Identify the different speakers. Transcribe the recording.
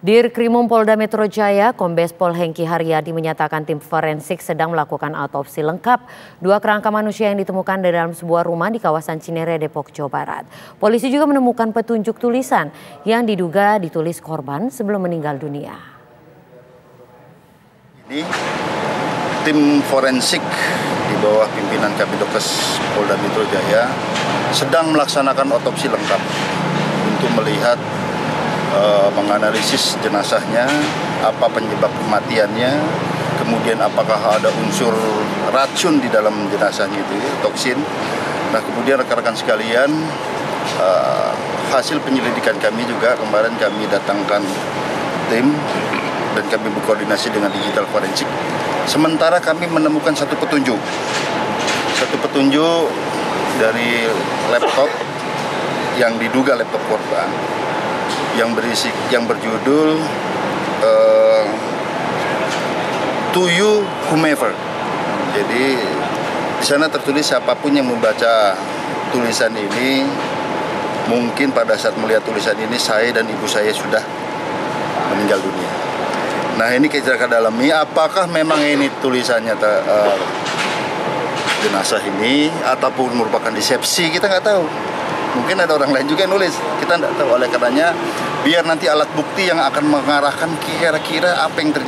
Speaker 1: Dir Krimum Polda Metro Jaya, Kombes Pol Hengki Haryadi menyatakan tim forensik sedang melakukan autopsi lengkap dua kerangka manusia yang ditemukan di dalam sebuah rumah di kawasan Cinere, Depok, Jawa Barat. Polisi juga menemukan petunjuk tulisan yang diduga ditulis korban sebelum meninggal dunia.
Speaker 2: Ini tim forensik di bawah pimpinan Kabidokes Polda Metro Jaya sedang melaksanakan otopsi lengkap untuk melihat uh, menganalisis jenazahnya, apa penyebab kematiannya, kemudian apakah ada unsur racun di dalam jenazahnya itu, toksin. Nah kemudian rekan-rekan sekalian, uh, hasil penyelidikan kami juga kemarin kami datangkan tim dan kami berkoordinasi dengan digital forensik. Sementara kami menemukan satu petunjuk, satu petunjuk dari laptop yang diduga laptop korban yang berisi yang berjudul uh, To You Whomever. Jadi di sana tertulis siapa pun yang membaca tulisan ini mungkin pada saat melihat tulisan ini saya dan ibu saya sudah meninggal dunia. Nah ini kita akan dalami apakah memang ini tulisannya uh, jenazah ini ataupun merupakan disepsi kita nggak tahu mungkin ada orang lain juga yang nulis. Kita tidak tahu. Oleh karenanya biar nanti alat bukti yang akan mengarahkan kira-kira apa yang terjadi